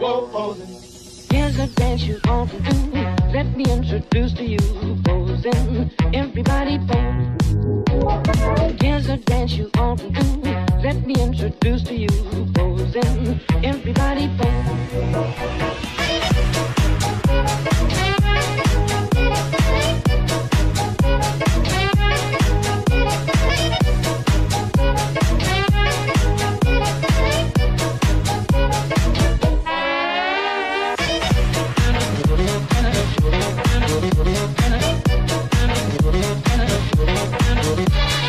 Whoa, oh. Here's a dance you often do. Let me introduce to you posing. Everybody pose. Here's a dance you often do. Let me introduce to you posing. Everybody pose. Bye.